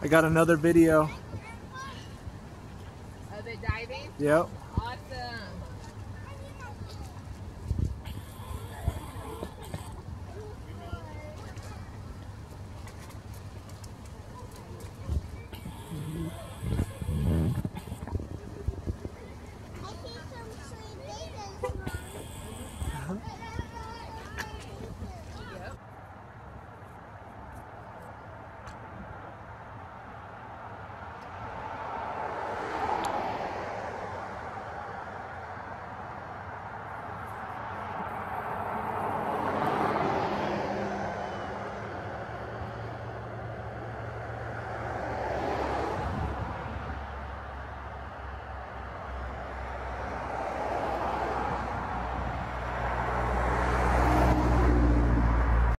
I got another video. Of it diving? Yep. Awesome.